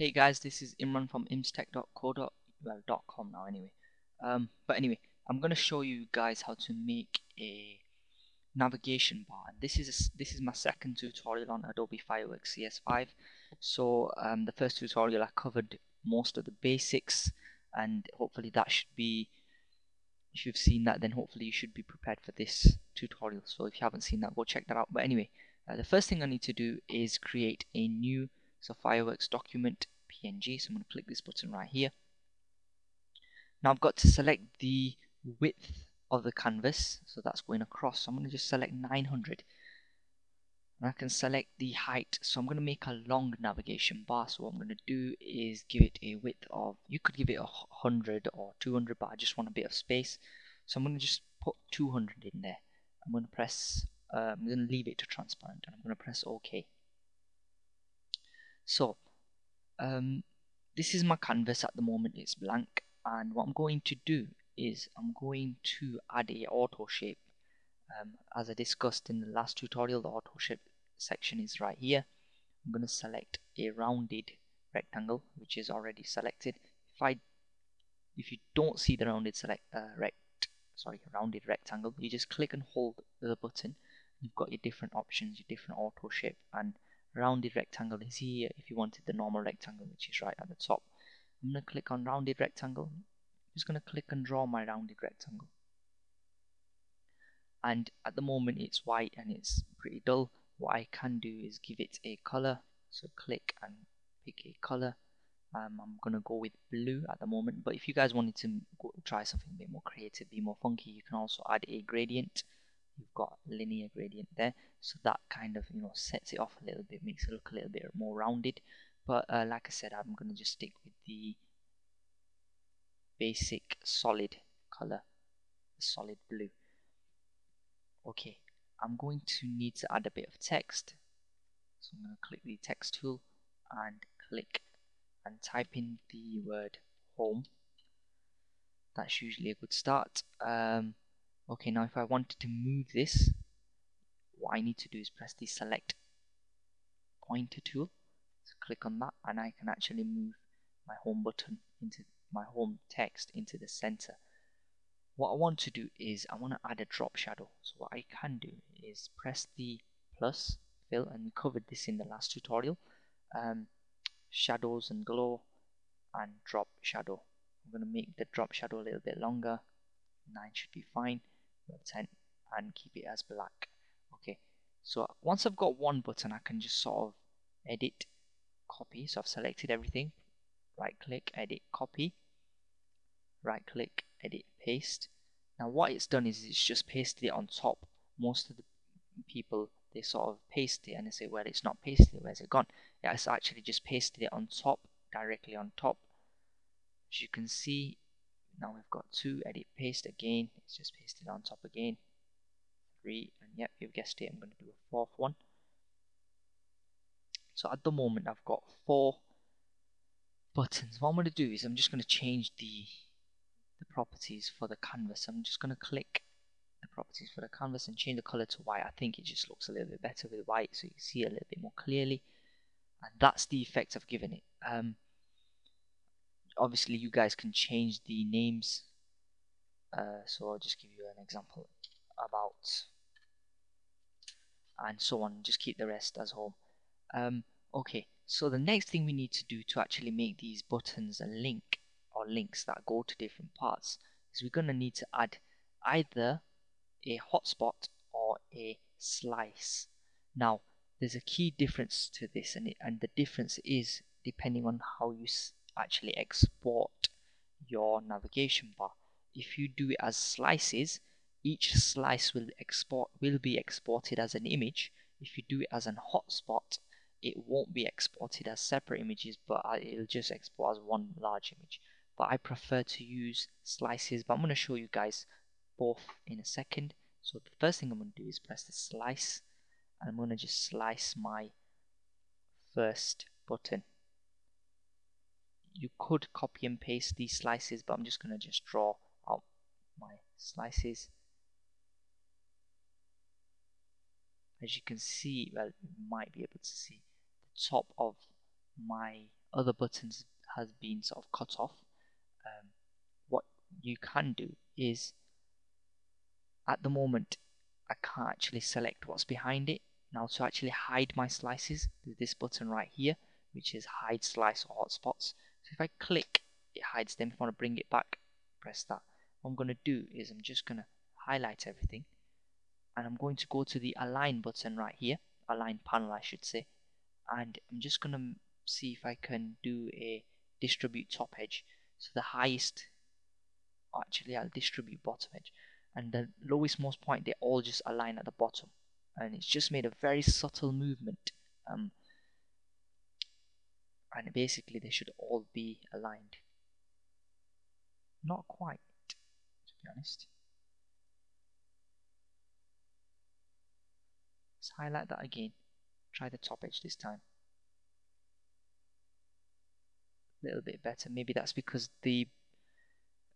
Hey guys, this is Imran from imztech.co. Well, now anyway. Um, but anyway, I'm gonna show you guys how to make a navigation bar. And this is a, this is my second tutorial on Adobe Fireworks CS5. So um, the first tutorial I covered most of the basics, and hopefully that should be. If you've seen that, then hopefully you should be prepared for this tutorial. So if you haven't seen that, go check that out. But anyway, uh, the first thing I need to do is create a new so fireworks document PNG. So I'm going to click this button right here. Now I've got to select the width of the canvas. So that's going across. So I'm going to just select 900. And I can select the height. So I'm going to make a long navigation bar. So what I'm going to do is give it a width of, you could give it a 100 or 200, but I just want a bit of space. So I'm going to just put 200 in there. I'm going to press, uh, I'm going to leave it to transparent and I'm going to press OK. So um, this is my canvas at the moment. It's blank. And what I'm going to do is I'm going to add a auto shape. Um, as I discussed in the last tutorial the auto shape section is right here. I'm going to select a rounded rectangle which is already selected. If I if you don't see the rounded select uh, rect sorry rounded rectangle you just click and hold the button. You've got your different options your different auto shape and rounded rectangle is here if you wanted the normal rectangle which is right at the top. I'm going to click on rounded rectangle. I'm just going to click and draw my rounded rectangle. And at the moment it's white and it's pretty dull. What I can do is give it a color. So click and pick a color. Um, I'm gonna go with blue at the moment. But if you guys wanted to go, try something a bit more creative be more funky you can also add a gradient you've got linear gradient there. So that kind of you know sets it off a little bit makes it look a little bit more rounded. But uh, like I said I'm gonna just stick with the basic solid color solid blue. Okay I'm going to need to add a bit of text. So I'm going to click the text tool and click and type in the word home. That's usually a good start. Um, okay now if I wanted to move this what I need to do is press the select pointer tool. So click on that and I can actually move my home button into my home text into the center. What I want to do is I want to add a drop shadow. So what I can do is press the plus fill and we covered this in the last tutorial. Um, shadows and glow and drop shadow. I'm going to make the drop shadow a little bit longer. 9 should be fine 10 and keep it as black. Okay. So once I've got one button I can just sort of edit copy. So I've selected everything. Right click edit copy. Right click edit paste. Now what it's done is it's just pasted it on top. Most of the people they sort of paste it and they say well it's not pasted. Where's it gone? Yeah it's actually just pasted it on top directly on top. As you can see now we've got two edit paste again. It's just pasted on top again. Three and yep you've guessed it I'm going to do a fourth one. So at the moment I've got four buttons. What I'm going to do is I'm just going to change the the properties for the canvas. I'm just going to click the properties for the canvas and change the color to white. I think it just looks a little bit better with white so you can see a little bit more clearly. And that's the effect I've given it. Um, obviously you guys can change the names uh, so I'll just give you an example about and so on just keep the rest as home um, okay so the next thing we need to do to actually make these buttons a link or links that go to different parts is we're going to need to add either a hotspot or a slice. Now there's a key difference to this and, it, and the difference is depending on how you actually export your navigation bar. If you do it as slices, each slice will export will be exported as an image. If you do it as an hotspot, it won't be exported as separate images, but uh, it'll just export as one large image. But I prefer to use slices, but I'm going to show you guys both in a second. So the first thing I'm going to do is press the slice, and I'm going to just slice my first button you could copy and paste these slices but I'm just going to just draw out my slices. As you can see well you might be able to see the top of my other buttons has been sort of cut off. Um, what you can do is at the moment I can't actually select what's behind it. Now to actually hide my slices there's this button right here which is hide slice or hotspots so if I click it hides them. If I want to bring it back press that. What I'm going to do is I'm just going to highlight everything and I'm going to go to the align button right here align panel I should say and I'm just going to see if I can do a distribute top edge. So the highest actually I'll distribute bottom edge and the lowest most point they all just align at the bottom. And it's just made a very subtle movement um, and basically they should all be aligned. Not quite to be honest. Let's highlight that again. Try the top edge this time. A little bit better. Maybe that's because the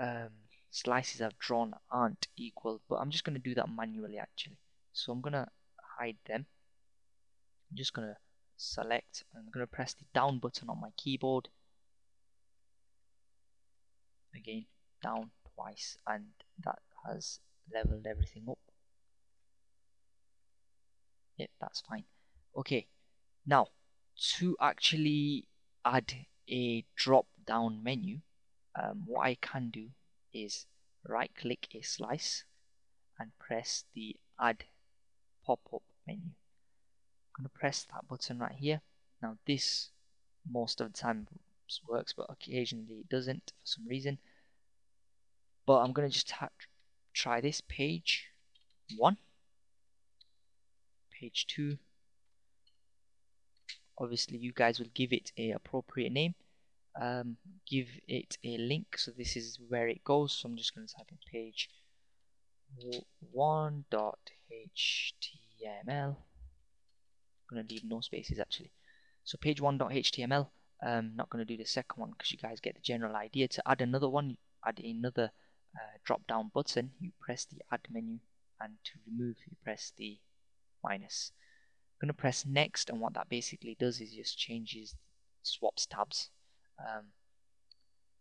um, slices I've drawn aren't equal but I'm just going to do that manually actually. So I'm going to hide them. I'm just going to select I'm going to press the down button on my keyboard. Again down twice and that has leveled everything up. Yep that's fine. Okay now to actually add a drop down menu um, what I can do is right click a slice and press the add pop-up menu I'm going to press that button right here. Now this most of the time works but occasionally it doesn't for some reason. But I'm going to just try this page 1 page 2 obviously you guys will give it a appropriate name. Um, give it a link. So this is where it goes. So I'm just going to type in page 1.html I'm going to leave no spaces actually. So page 1.html um, not going to do the second one because you guys get the general idea. To add another one add another uh, drop down button. You press the add menu and to remove you press the minus. I'm going to press next and what that basically does is just changes swaps tabs. Um,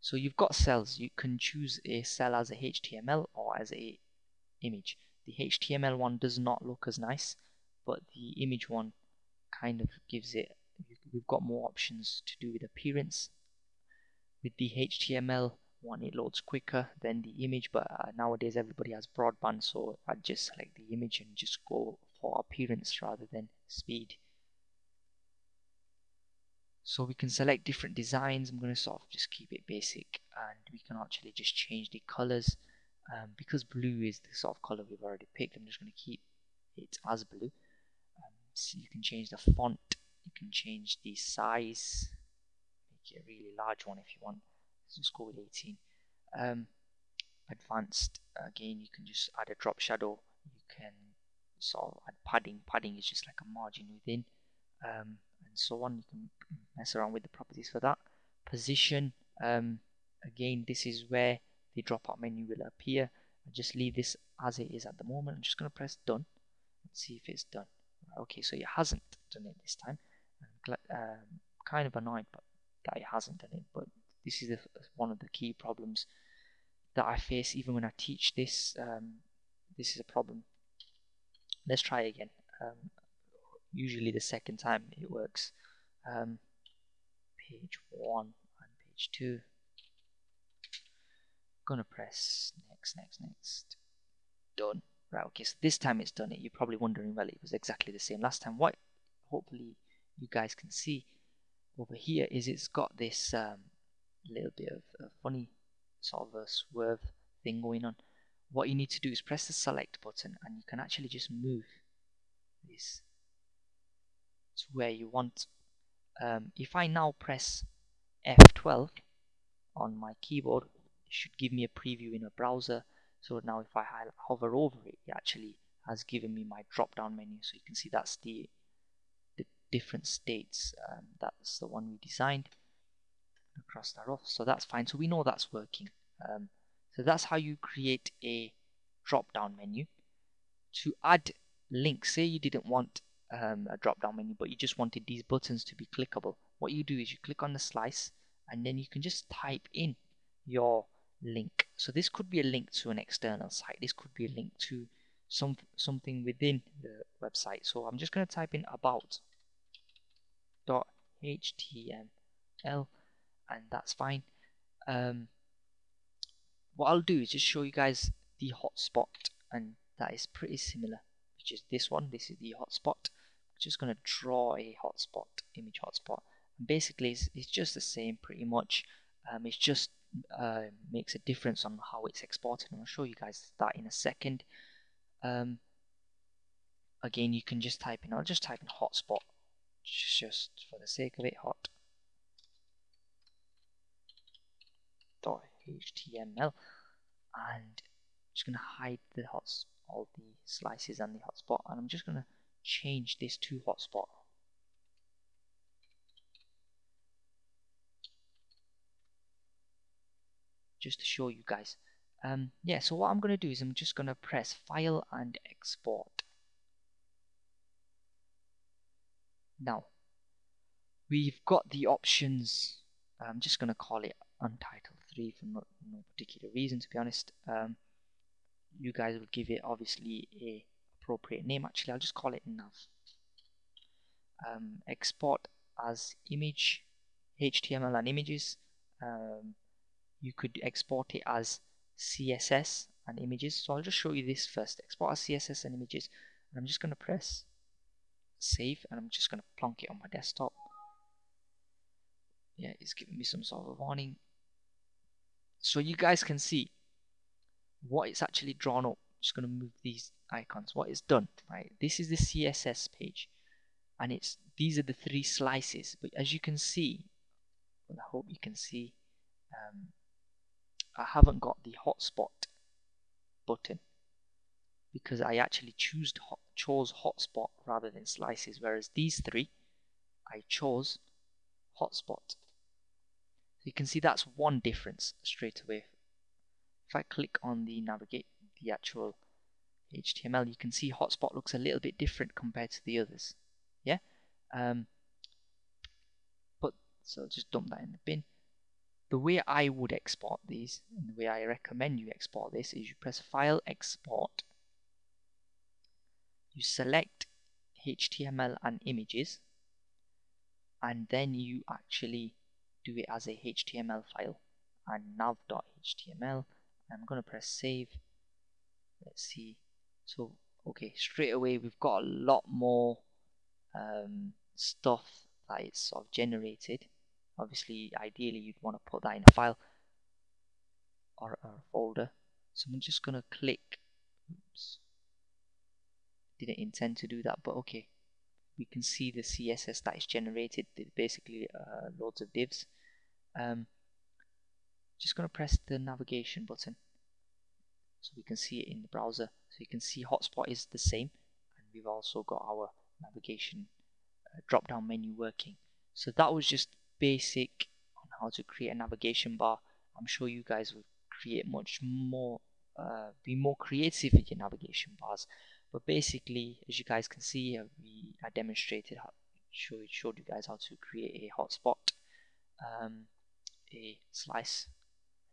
so you've got cells. You can choose a cell as a HTML or as a image. The HTML one does not look as nice, but the image one kind of gives it. We've got more options to do with appearance. With the HTML one, it loads quicker than the image, but uh, nowadays everybody has broadband, so I just select the image and just go for appearance rather than speed so we can select different designs I'm going to sort of just keep it basic and we can actually just change the colors um, because blue is the sort of color we've already picked I'm just going to keep it as blue so you can change the font. You can change the size. Make it a really large one if you want. Let's just go with 18 um, advanced. Again you can just add a drop shadow. You can sort of add padding. Padding is just like a margin within. Um, and so on. You can mess around with the properties for that. Position. Um, again this is where the drop out menu will appear. I just leave this as it is at the moment. I'm just going to press done and see if it's done okay so it hasn't done it this time. Um, kind of annoyed but that it hasn't done it but this is the, one of the key problems that I face even when I teach this um, this is a problem. Let's try again um, usually the second time it works. Um, page 1 and page 2 gonna press next next next. Done right okay so this time it's done it you're probably wondering well it was exactly the same last time what hopefully you guys can see over here is it's got this um, little bit of a funny sort of a swerve thing going on what you need to do is press the select button and you can actually just move this to where you want. Um, if I now press F12 on my keyboard, it should give me a preview in a browser. So now if I hover over it, it actually has given me my drop down menu. So you can see that's the, the different states. Um, that's the one we designed. Cross that off. So that's fine. So we know that's working. Um, so that's how you create a drop down menu. To add links, say you didn't want um, a drop down menu but you just wanted these buttons to be clickable what you do is you click on the slice and then you can just type in your link. So this could be a link to an external site. This could be a link to some something within the website. So I'm just going to type in about dot html and that's fine. Um, what I'll do is just show you guys the hotspot and that is pretty similar which is this one. This is the hotspot. I'm just going to draw a hotspot image hotspot. And basically it's, it's just the same pretty much. Um, it's just uh, makes a difference on how it's exported I'll show you guys that in a second. Um, again you can just type in I'll just type in hotspot just for the sake of it hot html and I'm just going to hide the hots all the slices and the hotspot and I'm just going to change this to hotspot just to show you guys. Um, yeah so what I'm going to do is I'm just going to press file and export. Now we've got the options. I'm just going to call it untitled 3 for no, no particular reason to be honest. Um, you guys will give it obviously a appropriate name. Actually I'll just call it nav. Um, export as image HTML and images. Um, you could export it as CSS and images. So I'll just show you this first. Export as CSS and images. And I'm just going to press save and I'm just going to plonk it on my desktop. Yeah it's giving me some sort of warning. So you guys can see what it's actually drawn up. I'm just going to move these icons. What it's done right? This is the CSS page. And it's these are the three slices. But as you can see well, I hope you can see um, I haven't got the hotspot button because I actually choose hot, chose hotspot rather than slices whereas these three I chose hotspot. So you can see that's one difference straight away. If I click on the navigate the actual HTML you can see hotspot looks a little bit different compared to the others. Yeah? Um, but so I'll just dump that in the bin the way I would export these and the way I recommend you export this is you press file export. You select HTML and images and then you actually do it as a HTML file. And nav.html I'm going to press save. Let's see. So okay straight away we've got a lot more um, stuff that is sort of generated obviously ideally you'd want to put that in a file or a folder. So I'm just gonna click oops didn't intend to do that but okay. We can see the CSS that is generated basically uh, loads of divs. Um, just gonna press the navigation button. So we can see it in the browser. So you can see hotspot is the same and we've also got our navigation uh, drop down menu working. So that was just basic on how to create a navigation bar. I'm sure you guys will create much more, uh, be more creative with your navigation bars. But basically, as you guys can see, uh, we I demonstrated how showed, showed you guys how to create a hotspot, um, a slice.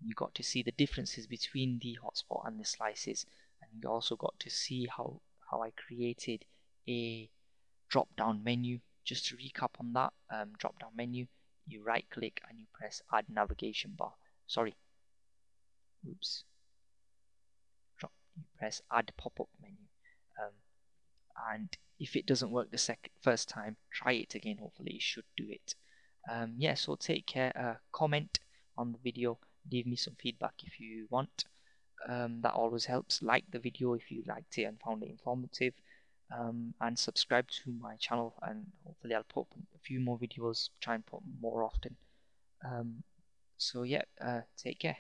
You got to see the differences between the hotspot and the slices, and you also got to see how how I created a drop down menu. Just to recap on that, um, drop down menu you right click and you press add navigation bar. Sorry. Oops. Drop, you press add pop-up menu. Um, and if it doesn't work the second first time try it again. Hopefully it should do it. Um, yeah so take care. Uh, comment on the video. Leave me some feedback if you want. Um, that always helps. Like the video if you liked it and found it informative um, and subscribe to my channel and hopefully I'll put a few more videos try and put more often. Um, so yeah uh, take care